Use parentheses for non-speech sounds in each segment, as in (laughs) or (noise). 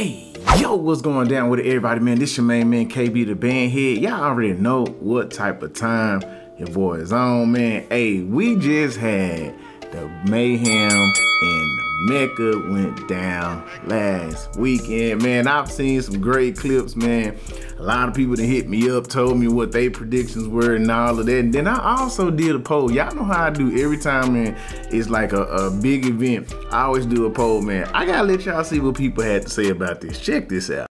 Hey, yo, what's going down with it, everybody, man? This your main man, KB the Band Head. Y'all already know what type of time your boy is on, man. Hey, we just had the mayhem and Mecca went down last weekend. Man, I've seen some great clips, man. A lot of people that hit me up, told me what their predictions were and all of that. And then I also did a poll. Y'all know how I do every time, man, it's like a, a big event. I always do a poll, man. I gotta let y'all see what people had to say about this. Check this out.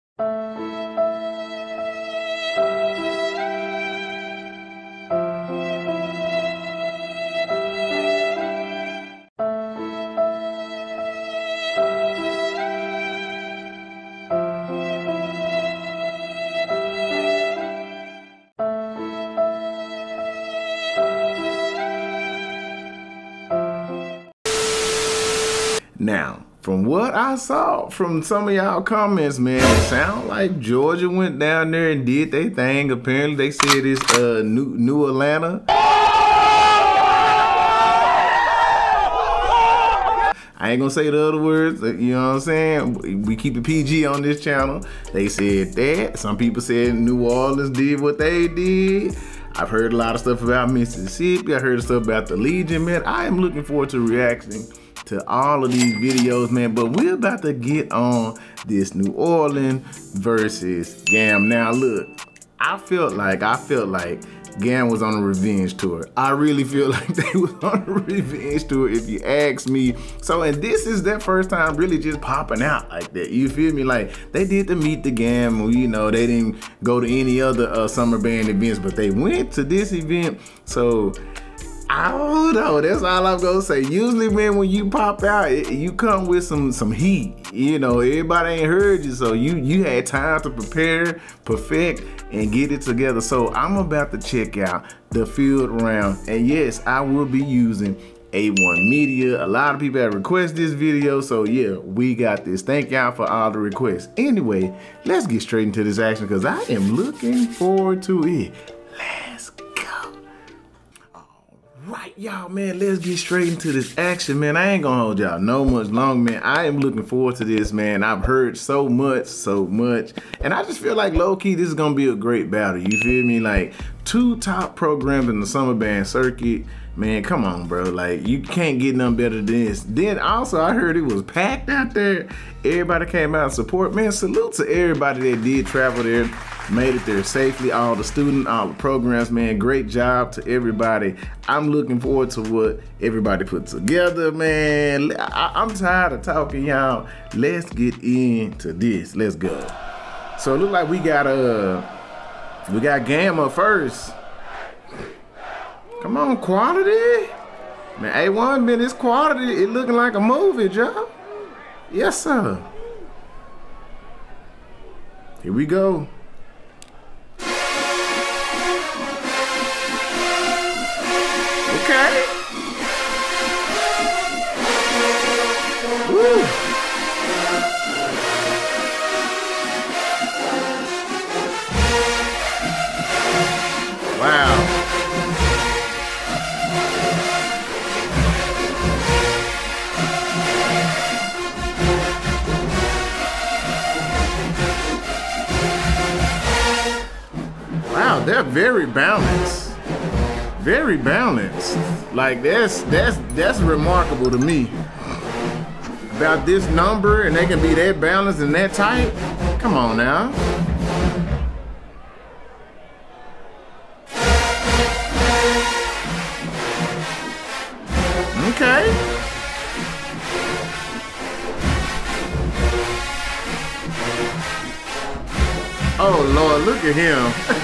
What I saw from some of y'all comments, man, it sound like Georgia went down there and did their thing. Apparently, they said it's uh New New Atlanta. I ain't gonna say the other words, you know what I'm saying? We keep it PG on this channel. They said that. Some people said New Orleans did what they did. I've heard a lot of stuff about Mississippi. I heard stuff about the Legion, man. I am looking forward to reacting to all of these videos, man. But we're about to get on this New Orleans versus Gam. Now, look, I felt like, I felt like Gam was on a revenge tour. I really feel (laughs) like they was on a revenge tour if you ask me. So, and this is their first time really just popping out like that. You feel me? Like they did the meet the Gam, you know, they didn't go to any other uh, summer band events, but they went to this event. So I don't know. That's all I'm gonna say. Usually, man, when you pop out, you come with some some heat. You know, everybody ain't heard you, so you you had time to prepare, perfect, and get it together. So I'm about to check out the field round, and yes, I will be using A1 Media. A lot of people have requested this video, so yeah, we got this. Thank y'all for all the requests. Anyway, let's get straight into this action because I am looking forward to it. Y'all, man, let's get straight into this action, man. I ain't gonna hold y'all no much long, man. I am looking forward to this, man. I've heard so much, so much. And I just feel like low-key, this is gonna be a great battle. You feel me? Like, two top programs in the summer band circuit. Man, come on, bro. Like, you can't get nothing better than this. Then also, I heard it was packed out there. Everybody came out and support. Man, salute to everybody that did travel there made it there safely. All the student, all the programs, man, great job to everybody. I'm looking forward to what everybody put together, man. I, am tired of talking, y'all. Let's get into this. Let's go. So it look like we got uh we got Gamma first. Come on, quality. Man, A1 man, this quality, it looking like a movie, y'all. Yes, sir. Here we go. Okay. Woo. Very balanced very balanced. Like that's that's that's remarkable to me. About this number and they can be that balanced and that tight. Come on now. Okay. Oh Lord, look at him. (laughs)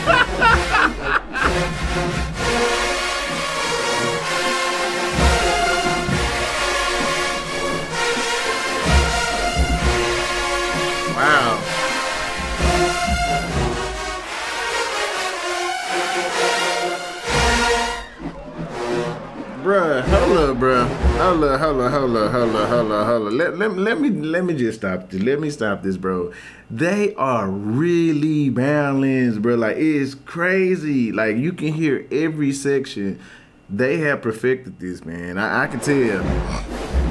bruh, up, bruh. Hold up, hold up, hold up. Let, let, let me let me just stop this. Let me stop this, bro. They are really balanced, bro. Like it's crazy. Like you can hear every section. They have perfected this, man. I, I can tell.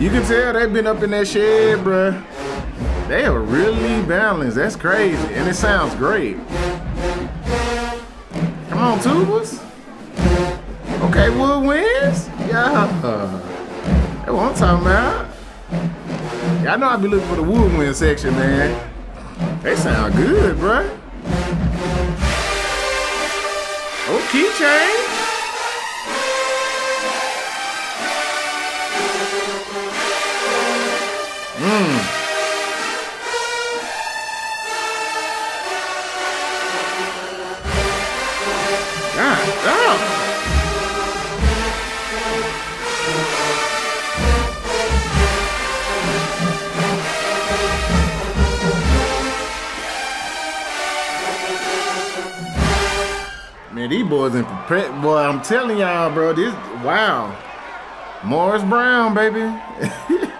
You can tell they've been up in that shed, bruh. They are really balanced. That's crazy. And it sounds great. Come on, tubas. Okay, woodwinds. Yeah. That's what I'm talking about. Y'all know I be looking for the wood woodwind section, man. They sound good, bruh. Oh, keychain. Mmm. These boys in prepared. Boy, I'm telling y'all, bro, this, wow. Morris Brown, baby. (laughs)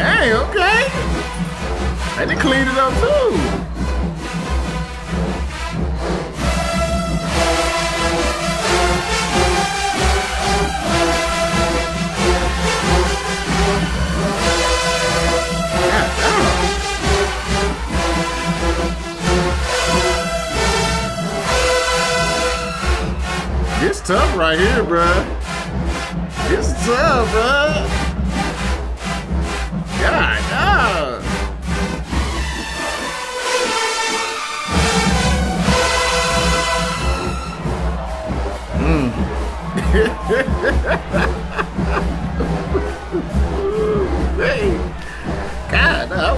Dang, okay. Had to clean it up too. This tough right here, bruh. This tough, bruh.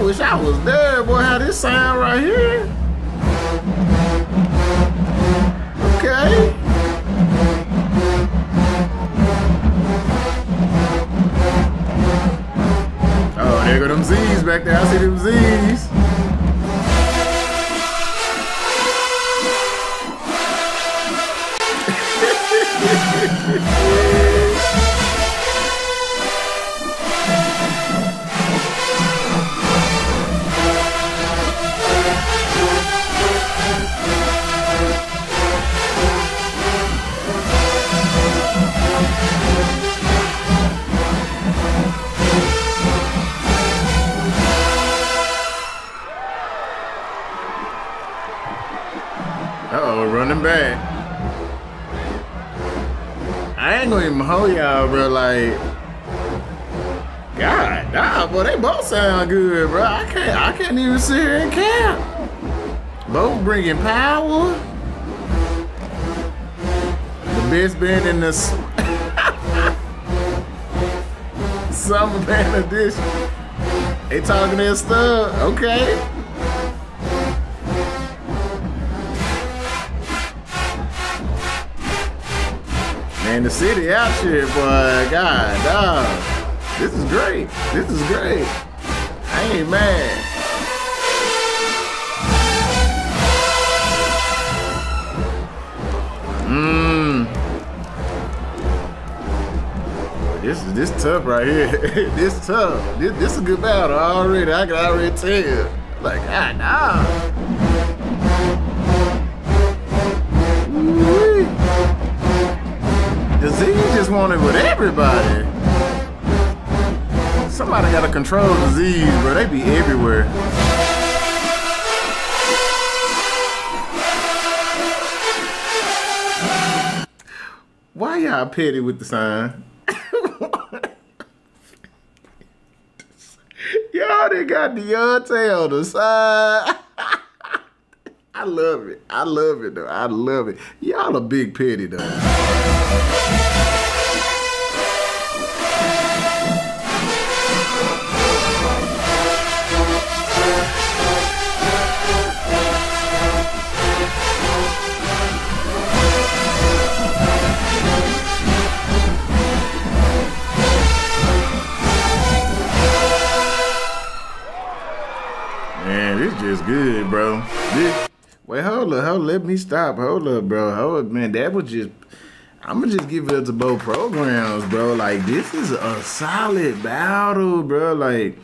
Wish I was there, boy. How this sound right here? Okay. Oh, there go them Z's back there. I see them Z's. Back. I ain't gonna even hold y'all, bro. Like, God, nah, boy, they both sound good, bro. I can't, I can't even sit here and count. Both bringing power. The best band in the (laughs) summer band edition. They talking their stuff, okay. The city out here, boy, God, dog. This is great. This is great. I ain't mad. Mmm. This is this tough right here. (laughs) this tough. This this is a good battle already. I can already tell. Like, ah, God, dog. the Z's just wanted with everybody. Somebody gotta control the Z's, bro. They be everywhere. Why y'all petty with the sign? (laughs) y'all they got Deontay on the side. (laughs) I love it. I love it though. I love it. Y'all a big petty though. Man, this just good, bro. This, wait, hold up, hold let me stop. Hold up, bro. Hold man. That was just I'ma just give it up to both programs, bro. Like this is a solid battle, bro. Like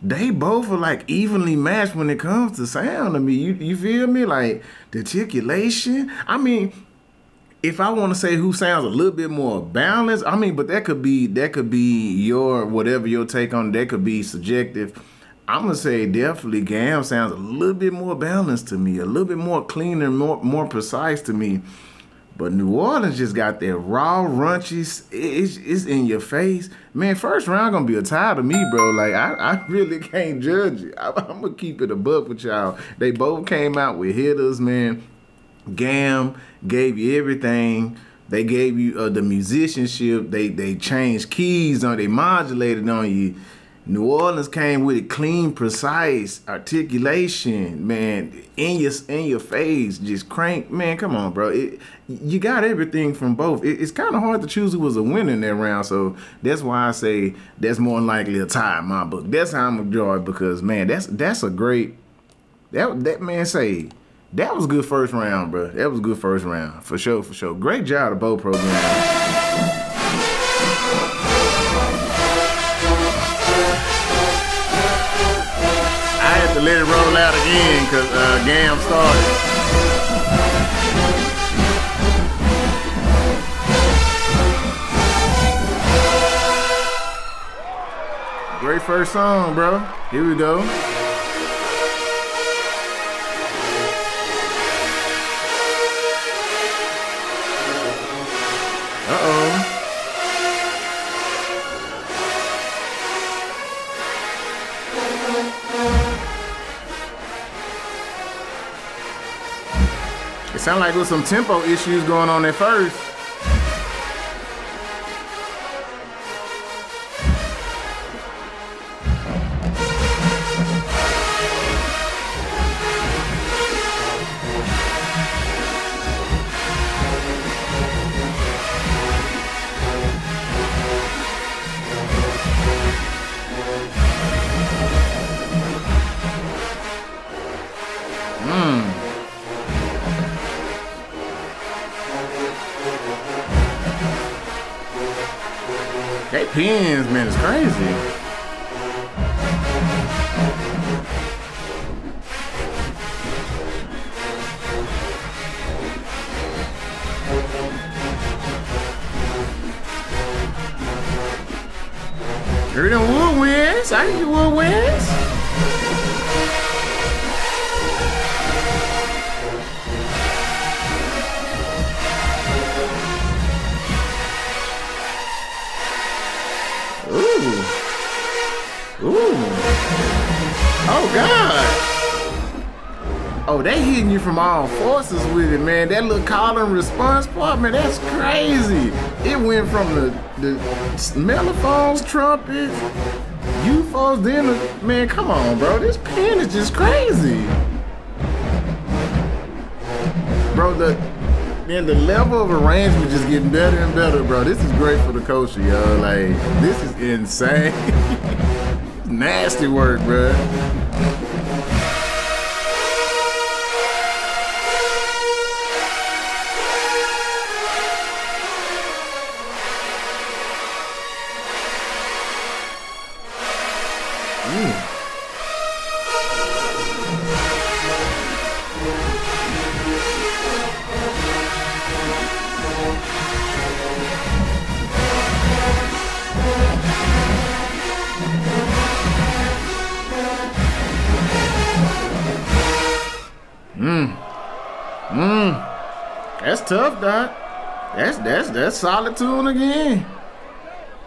they both are like evenly matched when it comes to sound to me. You you feel me? Like the articulation. I mean, if I want to say who sounds a little bit more balanced, I mean, but that could be that could be your whatever your take on that could be subjective. I'm gonna say definitely Gam sounds a little bit more balanced to me, a little bit more cleaner, more more precise to me. But New Orleans just got that raw, runchy, it's, it's in your face. Man, first round gonna be a tie to me, bro. Like, I, I (laughs) really can't judge it. I, am gonna keep it above with y'all. They both came out with hitters, man. Gam gave you everything. They gave you uh, the musicianship. They they changed keys on. They modulated on you. New Orleans came with a clean, precise articulation, man, in your in your face, just crank, man. Come on, bro. It, you got everything from both. It, it's kind of hard to choose who was a winner in that round, so that's why I say that's more likely a tie in my book. That's how I'm gonna draw it because man, that's that's a great. That that man say that was good first round, bro. That was good first round for sure, for sure. Great job to both programs. To let it roll out again because uh, Gam started. Great first song, bro. Here we go. Sound like there's some tempo issues going on at first. Pins, man, it's crazy. Heard them woodwinds. I can do woodwinds. Oh God. Oh, they hitting you from all forces with it, man. That little call and response part, man, that's crazy. It went from the the mellophones, trumpets, euphos, then the, man, come on, bro. This pen is just crazy. Bro, the man, the level of arrangement just getting better and better, bro. This is great for the culture, yo. Like, this is insane. (laughs) Nasty work, bro. Thank you. Tough, Doc. That's that's that's solid tune again.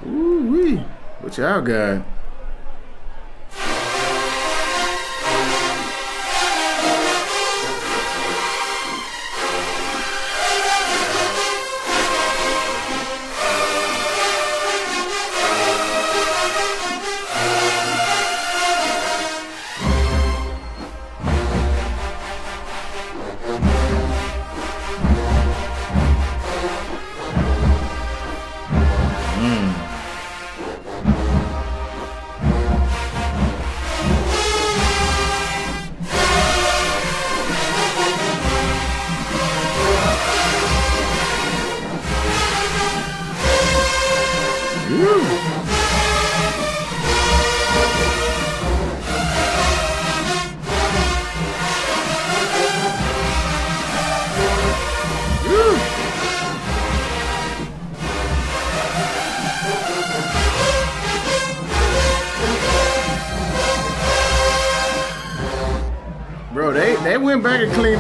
Ooh wee. What y'all got?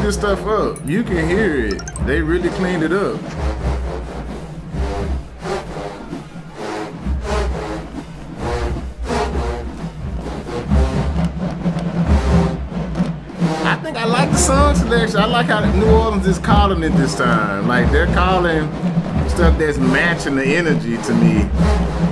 This stuff up. You can hear it. They really cleaned it up. I think I like the song selection. I like how New Orleans is calling it this time. Like they're calling stuff that's matching the energy to me.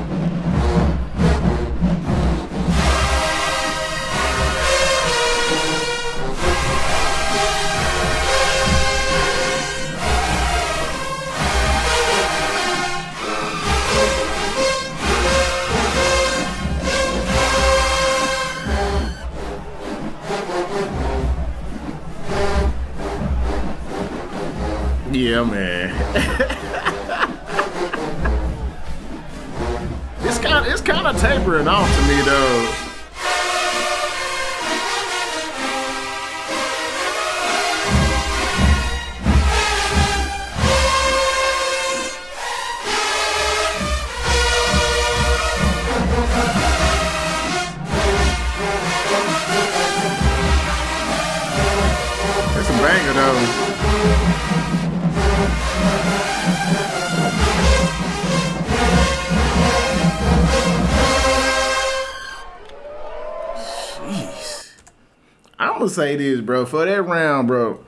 Gonna say this, bro. For that round, bro.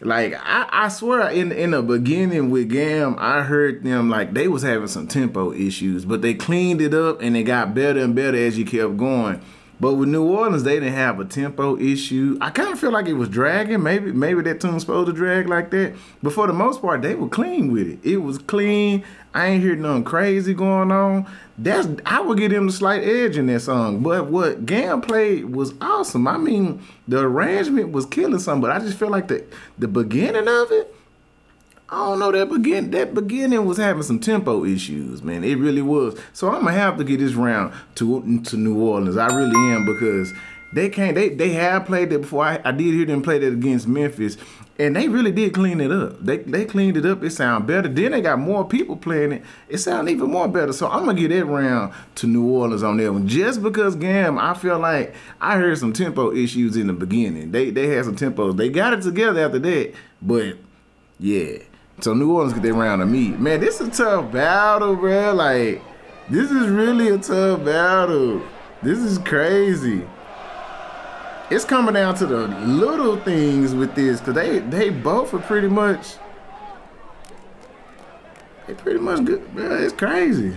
Like I, I swear, in in the beginning with Gam, I heard them like they was having some tempo issues, but they cleaned it up and it got better and better as you kept going. But with New Orleans, they didn't have a tempo issue. I kind of feel like it was dragging. Maybe maybe that tune's supposed to drag like that. But for the most part, they were clean with it. It was clean. I ain't hear nothing crazy going on. That's I would give them the slight edge in that song. But what Gam played was awesome. I mean, the arrangement was killing something. But I just feel like the the beginning of it. I don't know that begin that beginning was having some tempo issues, man. It really was. So I'm gonna have to get this round to to New Orleans. I really am because they can't. They they have played that before. I, I did hear them play that against Memphis, and they really did clean it up. They they cleaned it up. It sound better. Then they got more people playing it. It sound even more better. So I'm gonna get that round to New Orleans on that one. Just because Gam, I feel like I heard some tempo issues in the beginning. They they had some tempos. They got it together after that, but yeah. So New Orleans get their round of meat. Man, this is a tough battle, bro. Like, this is really a tough battle. This is crazy. It's coming down to the little things with this, cause they they both are pretty much they pretty much good. Bro, it's crazy.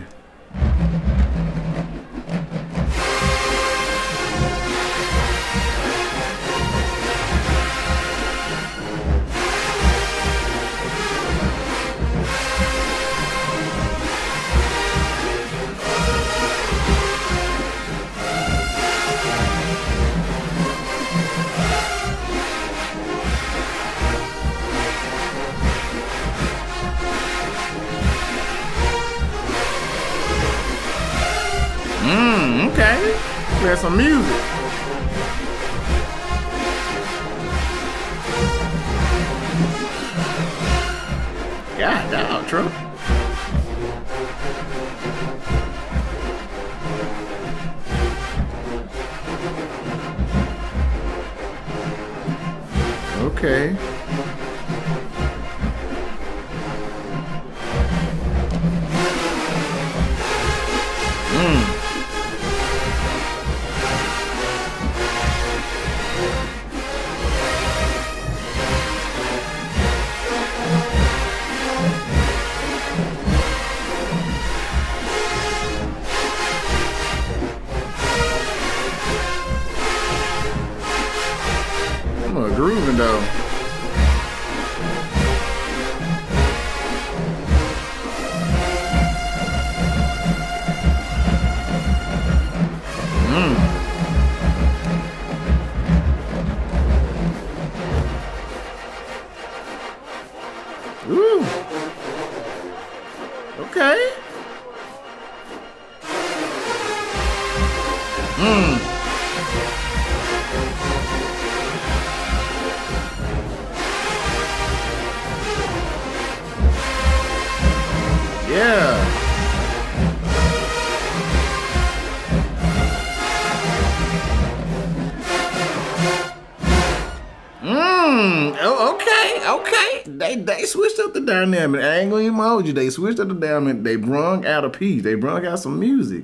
Dynamic. I ain't gonna even hold you. They switched up the dynamic. They brung out a piece. They brung out some music.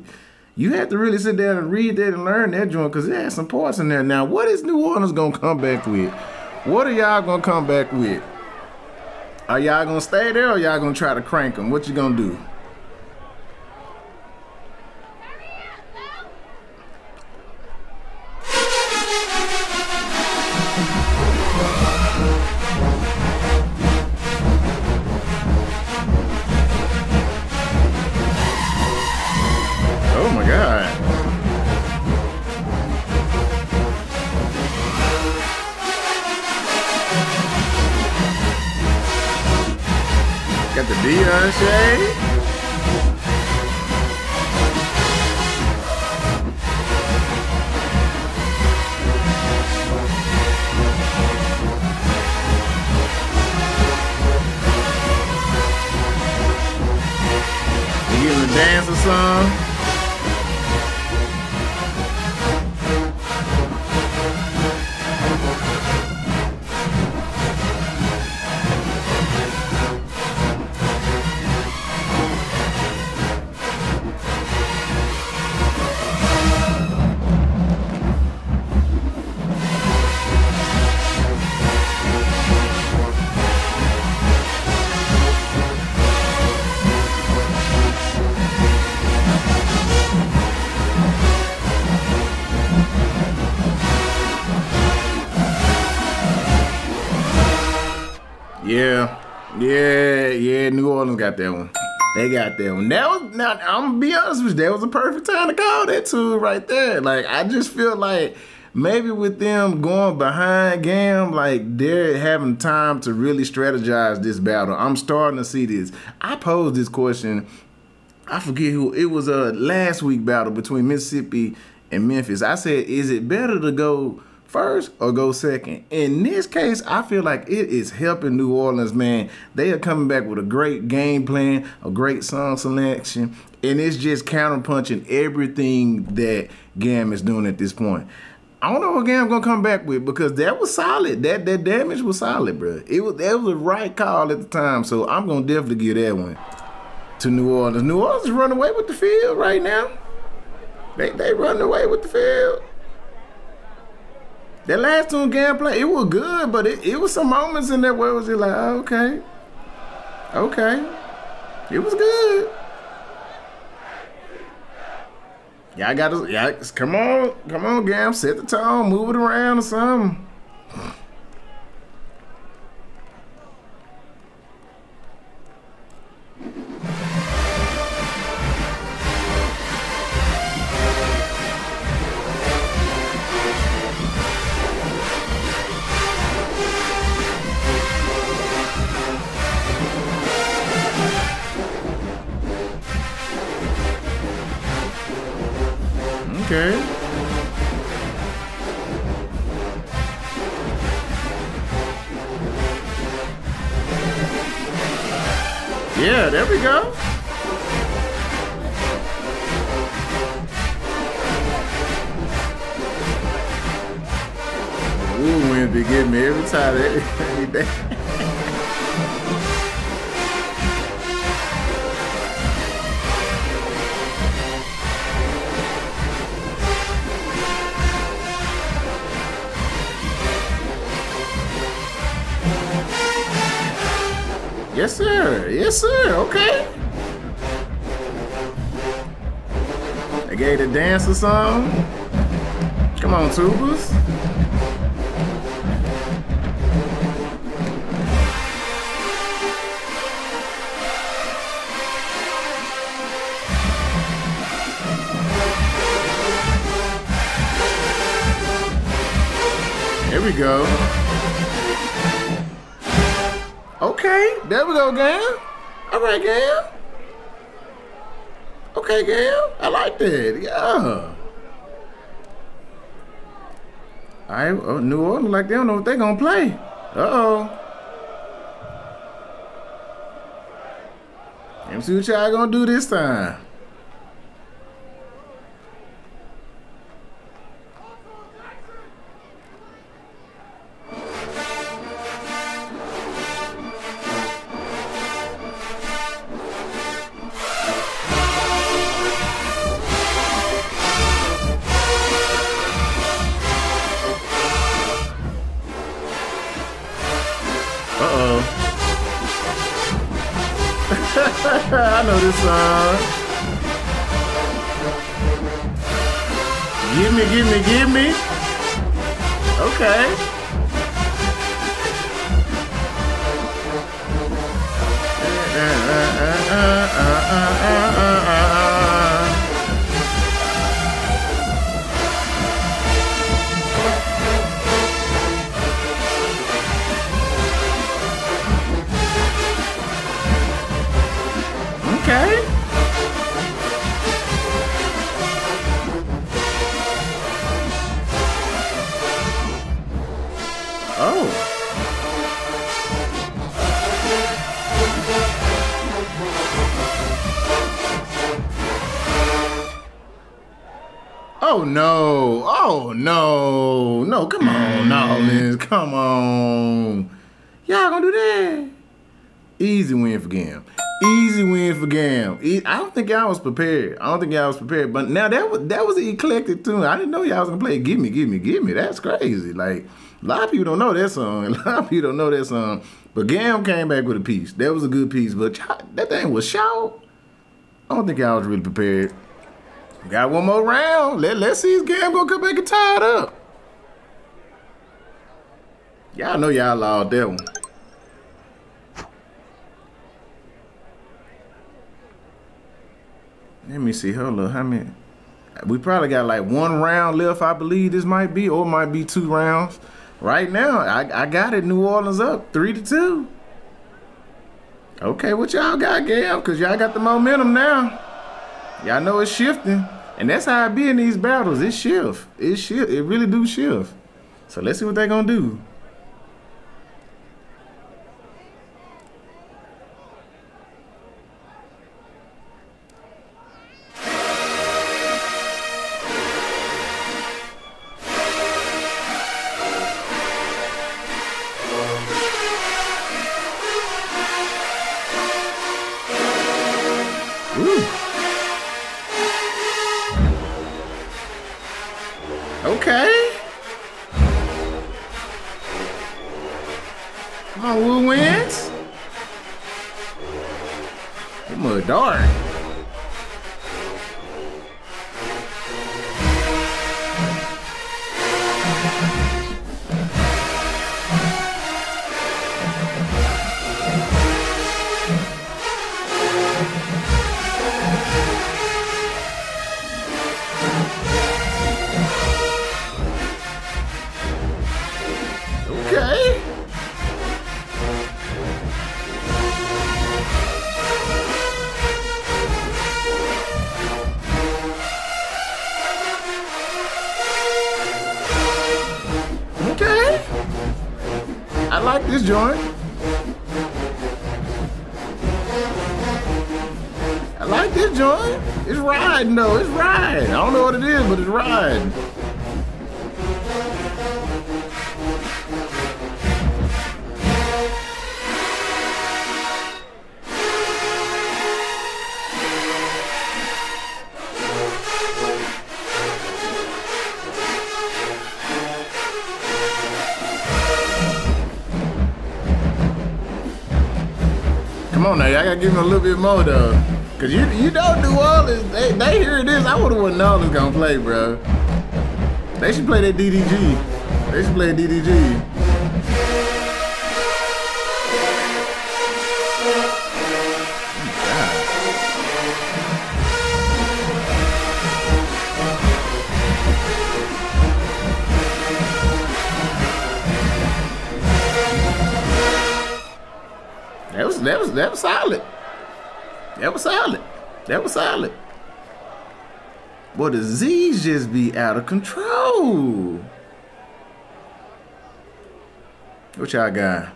You have to really sit down and read that and learn that joint because it has some parts in there. Now, what is New Orleans gonna come back with? What are y'all gonna come back with? Are y'all gonna stay there or y'all gonna try to crank them? What you gonna do? Got that one. They got that one. That was now. I'm gonna be honest with you. That was a perfect time to call that tune right there. Like I just feel like maybe with them going behind Gam, like they're having time to really strategize this battle. I'm starting to see this. I posed this question. I forget who it was. A last week battle between Mississippi and Memphis. I said, is it better to go? First or go second. In this case, I feel like it is helping New Orleans, man. They are coming back with a great game plan, a great song selection, and it's just counterpunching everything that Gam is doing at this point. I don't know what Gam gonna come back with because that was solid. That that damage was solid, bro. It was that was the right call at the time. So I'm gonna definitely give that one to New Orleans. New Orleans is running away with the field right now. They they running away with the field. That last tune gameplay, it was good, but it, it was some moments in there where it was just like, oh, okay. Okay. It was good. Y'all gotta, y'all, come on, come on, Gam, set the tone, move it around or something. Okay. Yeah, there we go. Ooh, wind be getting me every time, (laughs) every day. Sir. Yes, sir. Okay. I gave the dance a song. Come on, tubas. There we go. We go, Gam. All right, Gam. Okay, Gam. I like that. Yeah. All right, oh, New Orleans, like they don't know what they're gonna play. Uh-oh. Let me see what y'all gonna do this time. I know this song. Give me, give me, give me. Okay. Okay. Gam. Easy win for Gam. I don't think y'all was prepared. I don't think y'all was prepared. But now that was that was an eclectic tune. I didn't know y'all was gonna play "Give Me, Give Me, Give Me." That's crazy. Like a lot of people don't know that song. (laughs) A lot of people don't know that song. But Gam came back with a piece. That was a good piece. But that thing was shout. I don't think y'all was really prepared. Got one more round. Let, let's see if Gam gonna come back and tie it up. Y'all know y'all lost that one. Let me see. Hold up. How many? We probably got like one round left, I believe this might be, or might be two rounds. Right now, I, I got it. New Orleans up three to two. Okay, what y'all got, Gail? Cause y'all got the momentum now. Y'all know it's shifting. And that's how it be in these battles. It shift. It shift. It really do shift. So let's see what they gonna do. Y'all gotta give him a little bit more though. Cause you you know New Orleans, they, they hear this. I wonder what New Orleans gonna play, bro. They should play that DDG. They should play DDG. That was that was solid. That was solid. That was solid. Boy, the Z's just be out of control. What y'all got?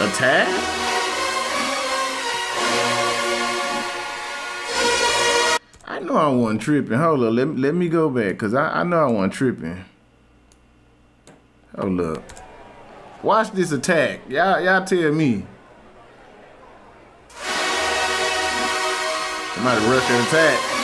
Attack? I know I wasn't tripping. Hold up, let, me- let me go back, cause I, I know I wasn't tripping. Hold up. Watch this attack. Y'all, y'all tell me. Somebody rush an attack.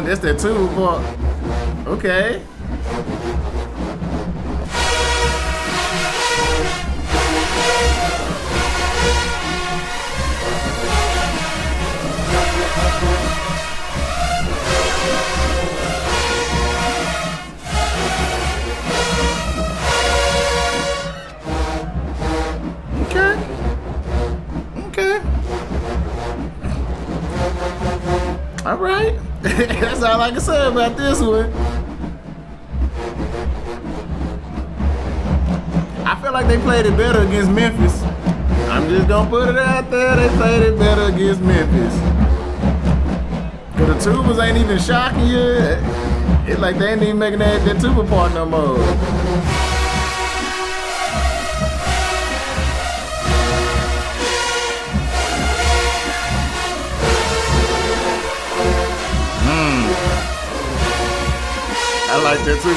This. That's that two part. Okay. All right. (laughs) That's all I can say about this one. I feel like they played it better against Memphis. I'm just gonna put it out there. They played it better against Memphis. But the tubas ain't even shocking you. It's like they ain't even making that, that tuba part no more. I like that too.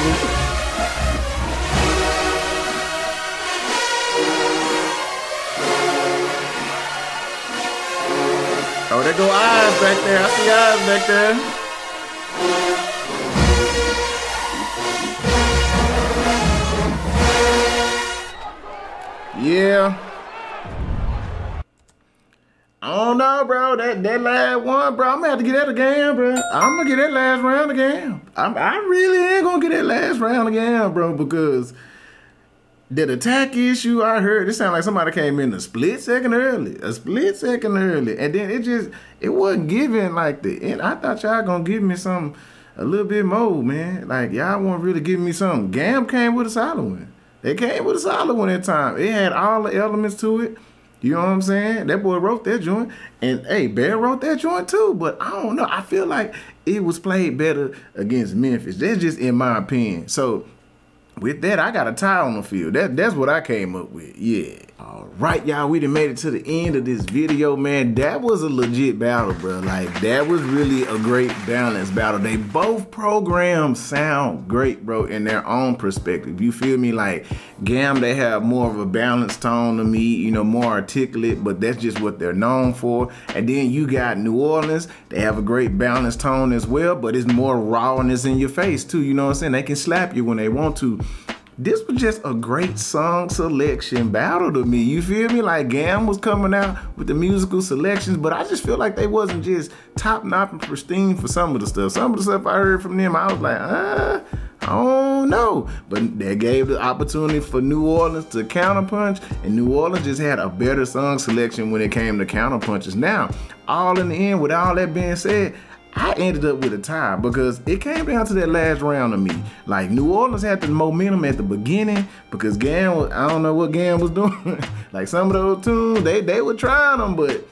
Oh, there go eyes back there. I see eyes back there. Yeah. That that last one, bro. I'm gonna have to get that again, bro. I'm gonna get that last round again. I'm, I really ain't gonna get that last round again, bro, because that attack issue I heard, it sounded like somebody came in a split second early, a split second early, and then it just it wasn't giving like the. And I thought y'all gonna give me some a little bit more, man. Like y'all want really give me something. GAMB came with a solid one. They came with a solid one that time. It had all the elements to it. You know what I'm saying? That boy wrote that joint. And hey, Bear wrote that joint too. But I don't know. I feel like it was played better against Memphis. That's just in my opinion. So with that, I got a tie on the field. That that's what I came up with. Yeah. All right, y'all. We done made it to the end of this video, man. That was a legit battle, bro. Like that was really a great balance battle. They both programs sound great, bro, in their own perspective. You feel me? Like GAMB, they have more of a balanced tone to me. You know, more articulate, but that's just what they're known for. And then you got New Orleans. They have a great balanced tone as well, but it's more rawness in your face too. You know what I'm saying? They can slap you when they want to this was just a great song selection battle to me. You feel me? Like GAMB was coming out with the musical selections, but I just feel like they wasn't just top notch and pristine for some of the stuff. Some of the stuff I heard from them, I was like, uh, I don't know. But they gave the opportunity for New Orleans to counterpunch, and New Orleans just had a better song selection when it came to counterpunches. Now, all in the end, with all that being said, I ended up with a tie because it came down to that last round of me. Like New Orleans had the momentum at the beginning because GAMB, I don't know what GAMB was doing. (laughs) like some of those tunes, they they were trying them, but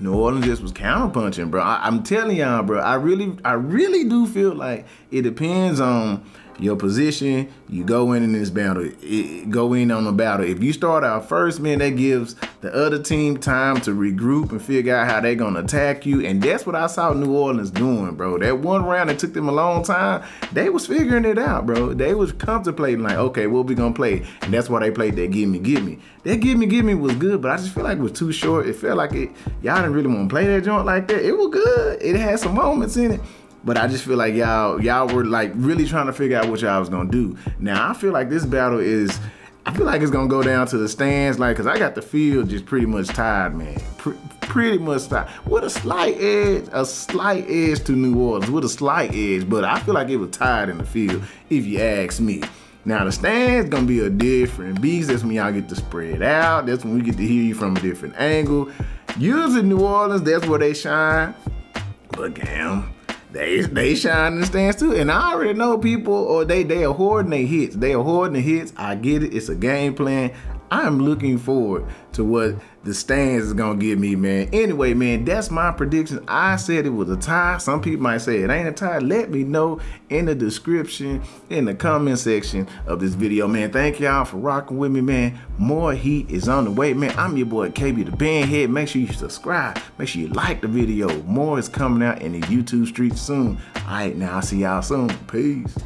New Orleans just was counterpunching, bro. I, am telling y'all, bro. I really, I really do feel like it depends on your position, you go in in this battle, it, go in on the battle. If you start out first, man, that gives the other team time to regroup and figure out how they're gonna attack you. And that's what I saw New Orleans doing, bro. That one round it took them a long time, they was figuring it out, bro. They was contemplating like, okay, what we gonna play? And that's why they played that Gimme Gimme. That Gimme Gimme was good, but I just feel like it was too short. It felt like it, y'all didn't really want to play that joint like that. It was good. It had some moments in it. But I just feel like y'all y'all were like really trying to figure out what y'all was gonna do. Now I feel like this battle is I feel like it's gonna go down to the stands, like, cause I got the field just pretty much tied, man. Pre pretty much tied. With a slight edge, a slight edge to New Orleans, with a slight edge, but I feel like it was tied in the field, if you ask me. Now the stands gonna be a different beast. That's when y'all get to spread out. That's when we get to hear you from a different angle. Usually New Orleans, that's where they shine. But damn, they they shine in the stands too. And I already know people or they they are hoarding their hits. They are hoarding the hits. I get it. It's a game plan. I'm looking forward to what the stands is gonna give me, man. Anyway, man, that's my prediction. I said it was a tie. Some people might say it ain't a tie. Let me know in the description, in the comment section of this video, man. Thank y'all for rocking with me, man. More heat is on the way, man. I'm your boy KB the Bandhead. Make sure you subscribe. Make sure you like the video. More is coming out in the YouTube streets soon. All right, now I'll see y'all soon. Peace.